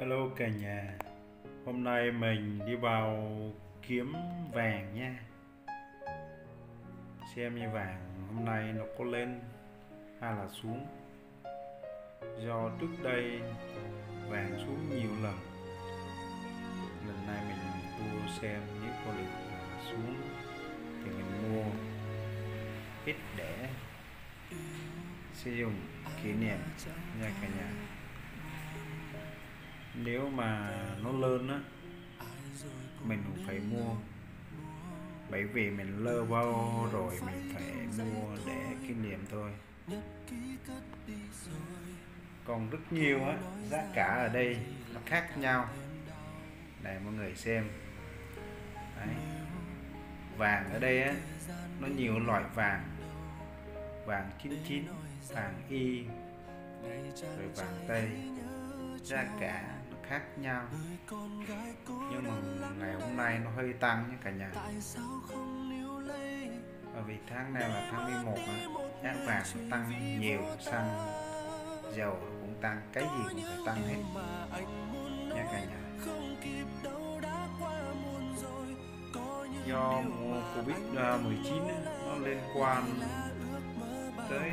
Hello cả nhà. Hôm nay mình đi vào kiếm vàng nha. Xem như vàng hôm nay nó có lên hay là xuống. Do trước đây vàng xuống nhiều lần. Lần này mình mua xem nếu có được xuống Thì mình mua. Ít để sử dụng kỷ niệm nha cả nhà nếu mà nó lên á, mình cũng phải mua. Bởi vì mình lơ vào rồi, mình phải mua để kỷ niệm thôi. Còn rất nhiều á, giá cả ở đây nó khác nhau. Để mọi người xem. Đấy. vàng ở đây á, nó nhiều loại vàng. Vàng 99 vàng y, rồi vàng tây. Giá cả khác nhau. Nhưng mà ngày hôm nay nó hơi tăng nhé cả nhà. Bởi vì tháng này là tháng 11 á giá vàng tăng nhiều xăng dầu cũng tăng cái gì cũng phải tăng hết. Nha cả nhà. do Covid 19 nó liên quan tới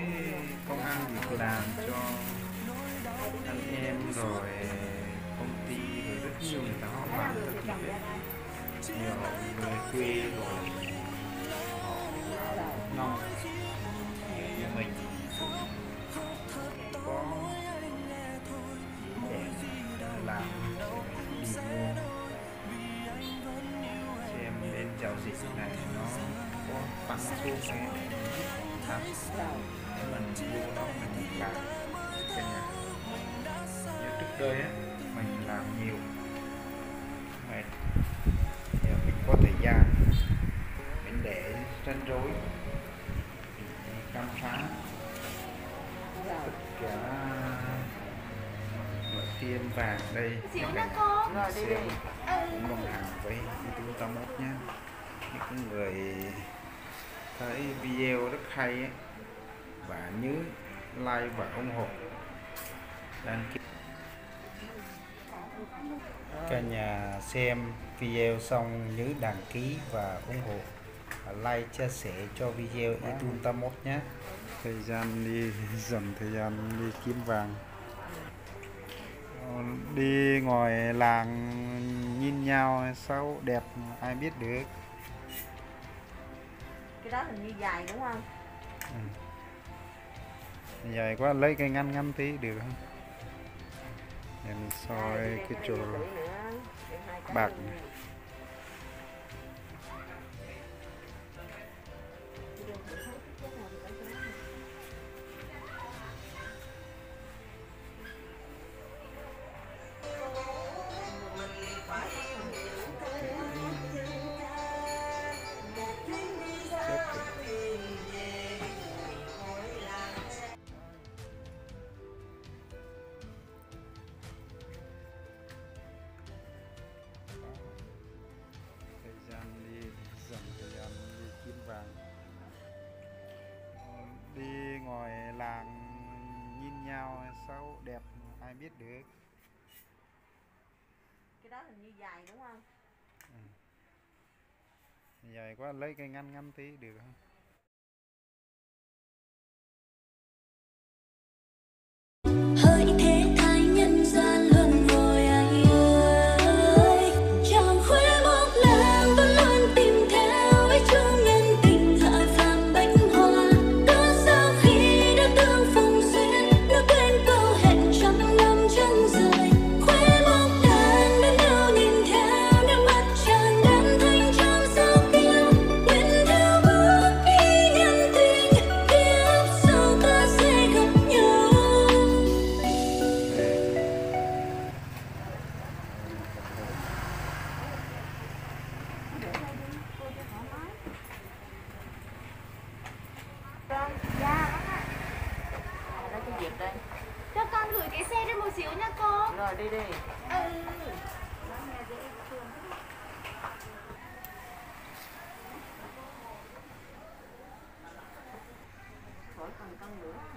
công ăn việc làm cho anh em rồi nhiều người về rồi, họ làm nông như mình. Có để làm đi mua, xem bên giao dịch này nó có tăng xuống hay thấp mình mua nó, mình làm cái nhà. Như trước đây á, mình làm nhiều. Mệt. Để ranh rối khám phá tất cả loại tiền vàng đây. Các bạn xem cũng đồng hành với chúng ta một nhé những người thấy video rất hay ấy và nhớ like và ủng hộ. Đăng ký. Cả nhà xem video xong nhớ đăng ký và ủng hộ like chia sẻ cho video Itun Tamot nhé. Thời gian đi dần thời gian đi kiếm vàng. Ờ, đi ngoài làng nhìn nhau sao đẹp ai biết được. Cái đó hình như dài đúng không? dài quá lấy cái ngăn ngăn tí được không? Em soi cái chỗ bạc này. Nhau sao đẹp ai biết được. Cái đó hình như dài đúng không? dài quá lấy cái ngăn ngăn tí được không Đây. Cho con gửi cái xe đây một xíu nha cô. Rồi đi đi. Ừ. Khỏi cần cân nữa.